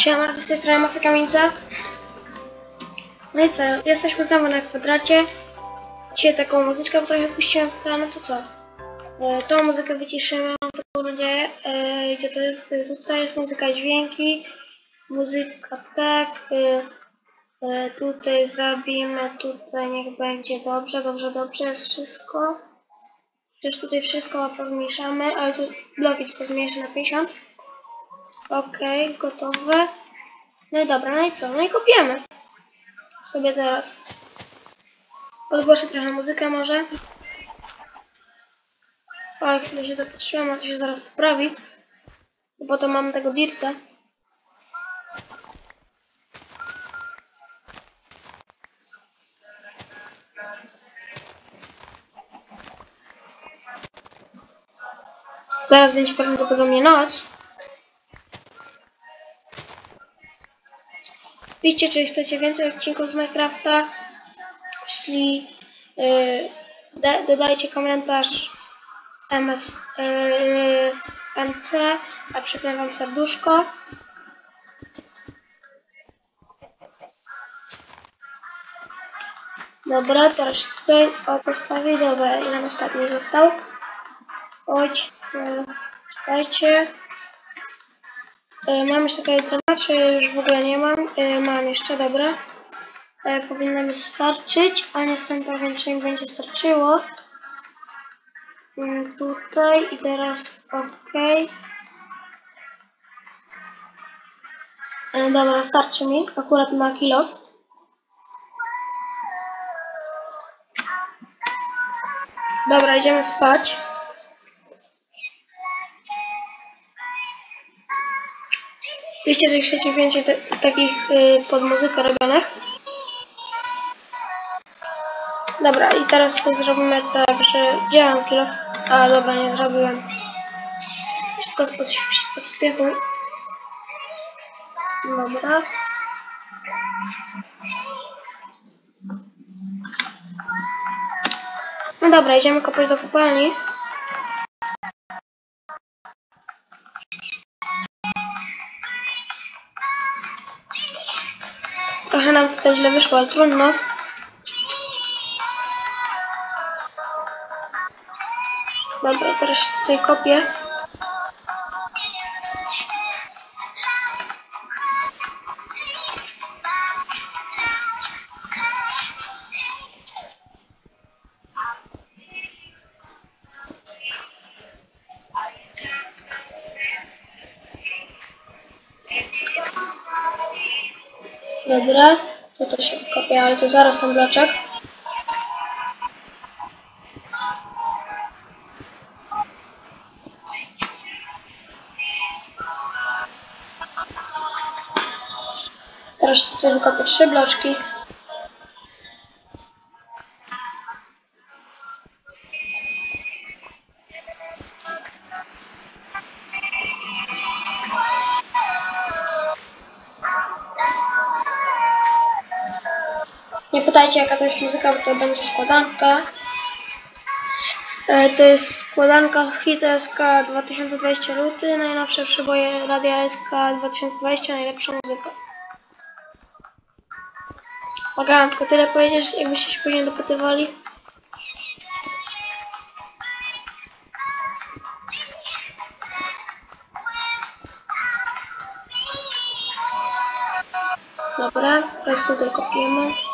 Siema, z tej strony Mafia Kamienica. No i co, jesteśmy znowu na kwadracie. Dzisiaj taką muzyczkę trochę puściłem w tle, no to co? E, tą muzykę wyciszymy, mam taką nadzieję. E, to jest? Tutaj jest muzyka dźwięki, muzyka tak. E, e, tutaj zrobimy, tutaj niech będzie dobrze, dobrze, dobrze, jest wszystko. Przecież tutaj wszystko pomniejszamy, ale tu bloki tylko zmniejszę na 50. Okej, gotowe. No i dobra, no i co? No i kopiemy. Sobie teraz. Podgłoszę trochę muzykę może. Oj, chwilę się zapatrzyłam, a to się zaraz poprawi. Bo to mam tego dirta. Zaraz będzie prawdopodobnie noc. Piszcie, czy chcecie więcej odcinków z Minecrafta. Jeśli yy, da, dodajcie komentarz MS, yy, MC, a przyklejam wam serduszko. Dobra, teraz tutaj o, postawię. Dobra, ile ostatni został? Chodź, yy, czekajcie. E, Mam jeszcze drama, czy już w ogóle nie mam? E, Mam jeszcze, dobra. E, Powinno mi starczyć, a nie jestem czy mi będzie starczyło. Mm, Tutaj i teraz OK. Dobra, starczy mi, akurat na kilo. Dobra, idziemy spać. Piszcie, że chcecie więcej takich y, pod muzykę robionych. Dobra, i teraz zrobimy tak, że działam kilo. A dobra, nie zrobiłem. Wszystko z pod, podśpiechu. Dobra. No dobra, idziemy kopać do kopalni. Tutaj źle wyszło, ale trudno. Dobra, teraz się tutaj kopię. To zaraz ten bloczek. Teraz tutaj wykopię trzy bloczki. Pytajcie jaka to jest muzyka, bo to będzie składanka. E, To jest składanka z hit SK 2020 luty, najnowsze przyboje Radia SK 2020, najlepsza muzyka. Mogę tylko tyle powiedzieć, jakbyście się później dopytywali. Dobra, teraz tutaj kopiemy.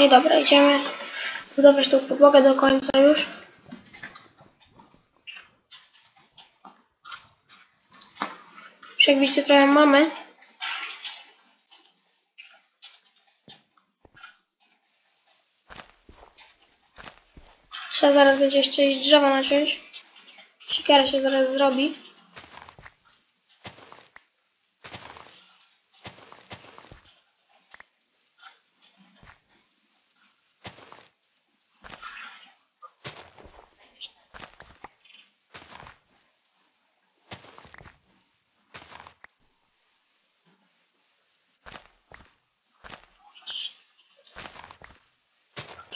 No i dobra, idziemy budować tą podłogę do końca już. Już jak widzicie trochę mamy. Trzeba zaraz będzie jeszcze iść drzewa naciąć. Siekiera się zaraz zrobi.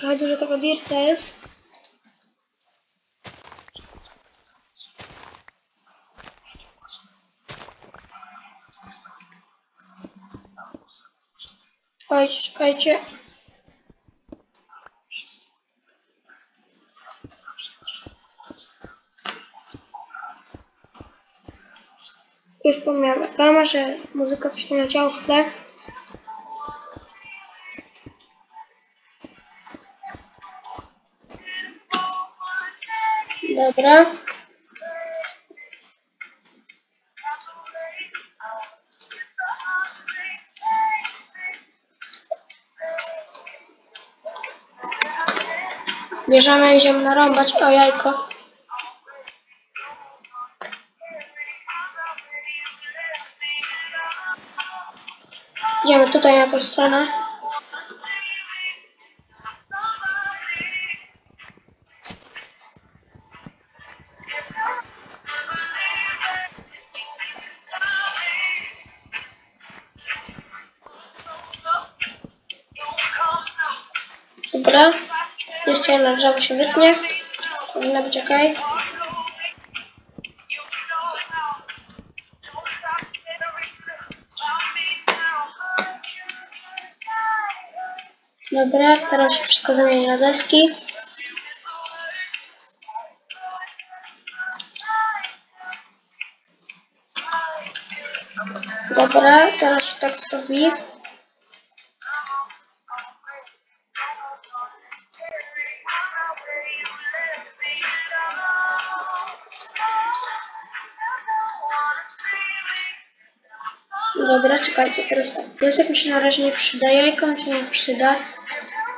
Trochę dużo tego dirta jest. Oj, czekajcie. Już wspomniałem reklama, że muzyka coś tam leciało w tle. Dobra. Bierzemy i idziemy narąbać o jajko. Idziemy tutaj na tą stronę. Drzewo się wytnie. Powinno być ok. Dobra, teraz się wszystko zamieni na deski. Dobra, teraz się tak zrobi. Czekajcie, teraz tak. Piesek mi się na razie nie przyda, jajko mi się nie przyda.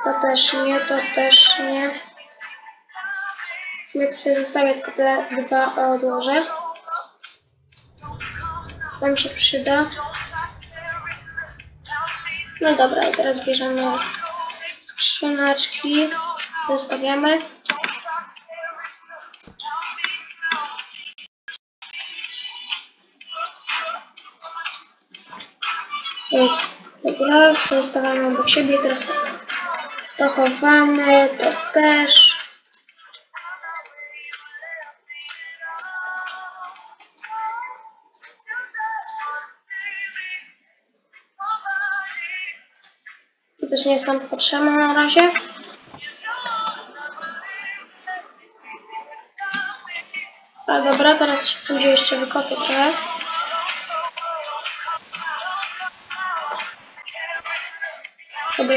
To też nie, to też nie. Sobie sobie zostawię tylko te dwa odłożę. To się przyda. No dobra, teraz bierzemy skrzyneczki, zostawiamy. Dobra, zostawiamy obok siebie, teraz tak. To chowamy, to też. To też nie jest nam potrzebne na razie. A dobra, teraz pójdzie jeszcze wykopię trochę.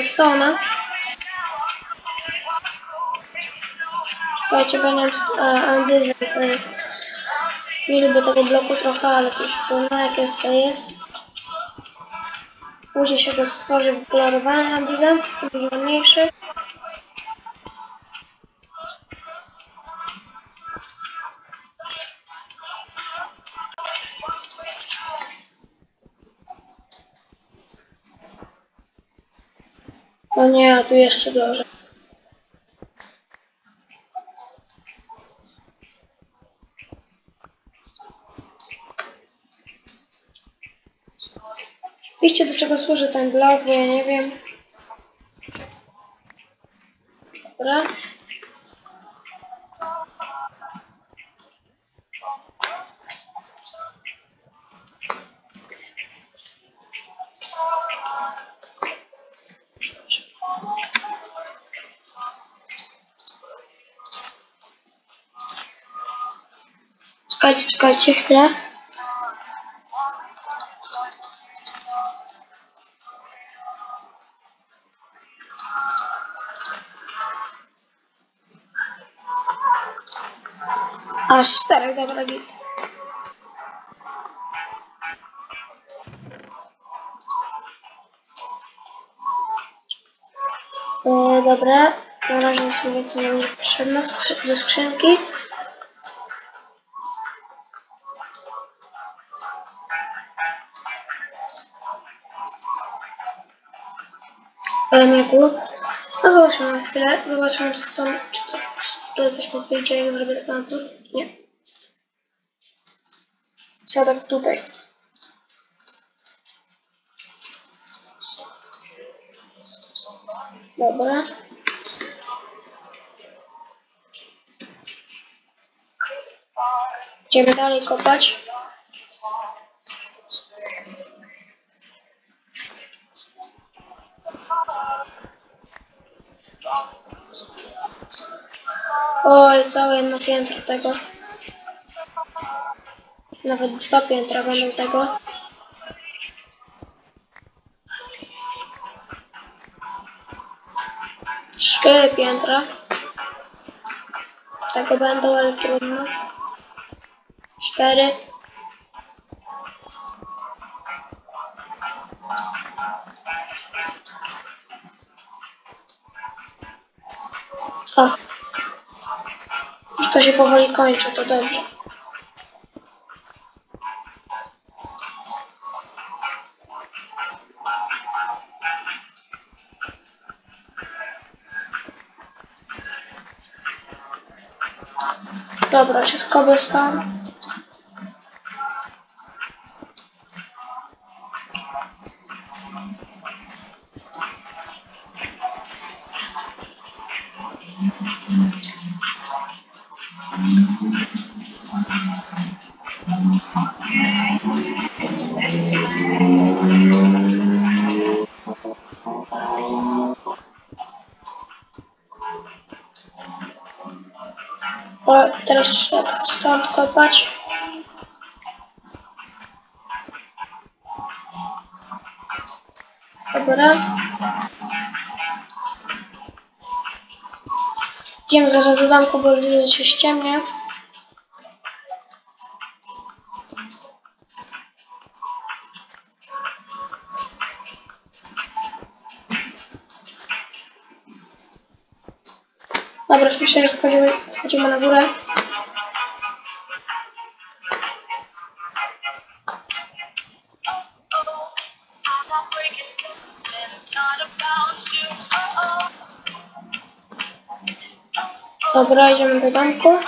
Cobblestone. Słuchajcie, będę andyzem. Nie lubię tego bloku trochę, ale to już trudno, jak jest to jest. Później się go stworzy wykolorowany andyzent, będzie mniejszy. O nie, a tu jeszcze gorzej. Piszcie do czego służy ten blok, bo ja nie wiem. Dobra. Czekajcie, czekajcie chwilę. Aż czterech, dobra, git. E, dobra, na razie nic więcej nie ze skrzynki. elementu. No zobaczmy na chwilę, zobaczmy czy, są, czy, to, czy to coś powiedzie, jak zrobię transfer. Nie. Siadak tutaj. Dobra. Idziemy dalej kopać. Oj, całe jedno piętro tego. Nawet dwa piętra będą tego. Trzy piętra. Tego będą, ale trudno. Cztery. To się powoli kończy, to dobrze. Dobra, się z cobblestone. Trzeba stąd kopać. Dobra. Idziemy zaraz do bo widzę, że się ściemnia. Dobra, już myślę, że wchodzimy, wchodzimy na górę. Dobra, idziemy do domku.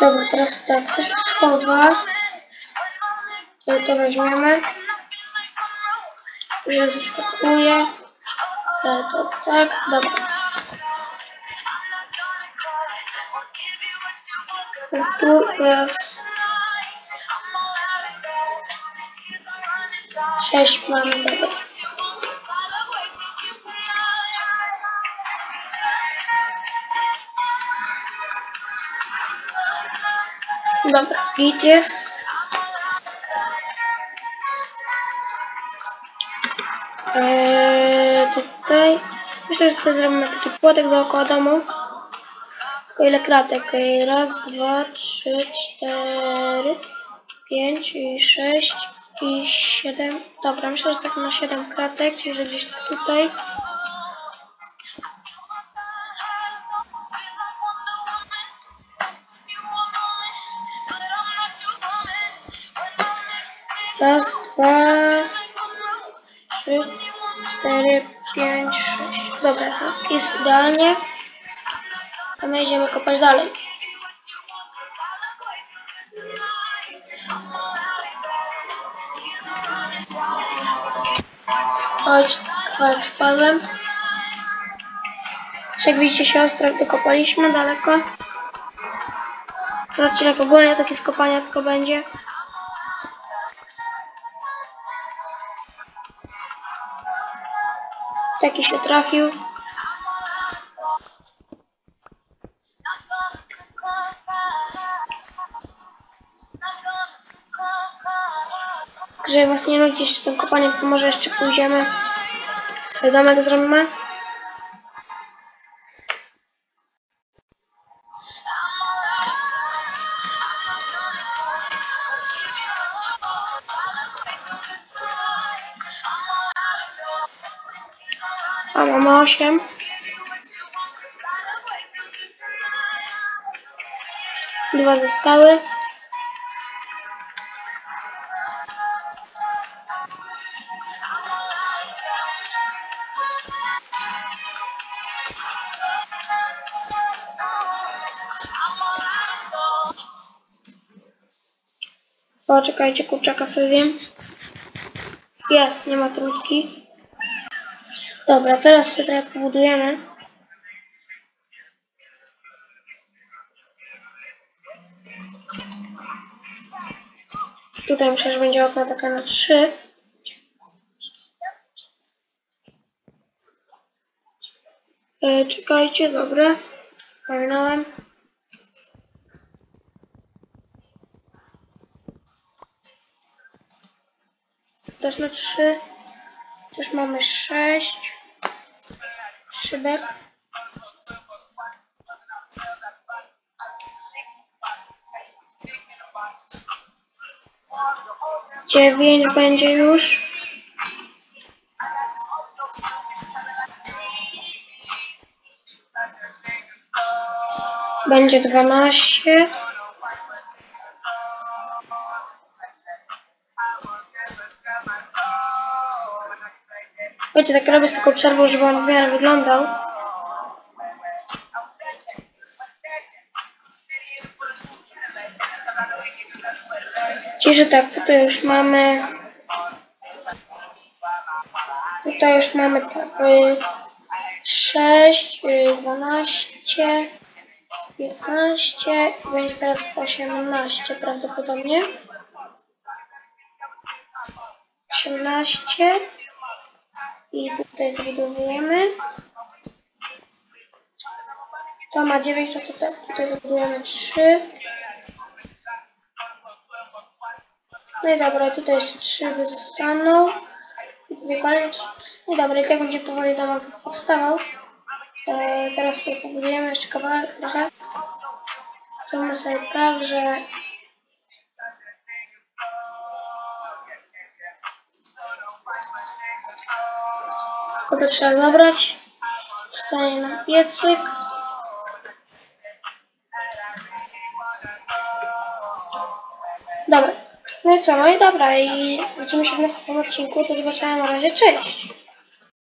Dobra, teraz tak, to się schowa. To, weźmiemy. Tu się to tak, dobra. Tu teraz mamy, dobra. Dobra, git jest. Eee, tutaj myślę, że sobie zrobimy taki płotek dookoła domu. Tylko ile kratek? Eee, Raz, dwa, trzy, cztery, pięć i sześć i siedem. Dobra, myślę, że tak na siedem kratek, czyli że gdzieś tak tutaj. Raz, dwa, trzy, cztery, pięć, sześć. Dobra, jest idealnie. A my idziemy kopać dalej. Chodź, kawałek spadłem. Jak widzicie, siostra dokopaliśmy daleko. Ten odcinek ogólnie takie skopania tylko będzie. Taki się trafił. Żeby was nie nudzić z tym kopaniem, to może jeszcze pójdziemy. Sobie domek zrobimy. A mamy 8. Dwa zostały. Czekajcie, kurczaka sobie zjem. Jest, nie ma trutki. Dobra, teraz sobie trochę pobudujemy. Tutaj myślę, że będzie okno taka na trzy. E, czekajcie, dobra. Pominąłem. Też na trzy. Już mamy sześć. Szybek. Dziewięć będzie już. Będzie dwanaście. Wiecie, tak robię z taką przerwą, żeby on w miarę wyglądał. Że tak, tutaj już mamy... Tutaj już mamy tak... Y, 6, y, 12, 15, będzie teraz 18 prawdopodobnie. 18 i tutaj zabudowujemy. To ma 9, to tutaj, zabudujemy 3. No i dobra, tutaj jeszcze 3 by zostaną. I tutaj kolejne 3. No i dobra, i tak będzie powoli domek powstawał. E, teraz sobie pobudujemy jeszcze kawałek trochę. Zrobimy sobie tak, że to trzeba zabrać. Wstaje na piecyk. Dobra. No i co? No i dobra. I widzimy się w następnym odcinku. To zobaczenia na razie. Cześć!